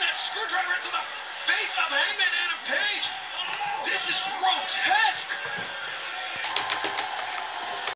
that screwdriver into the face of him!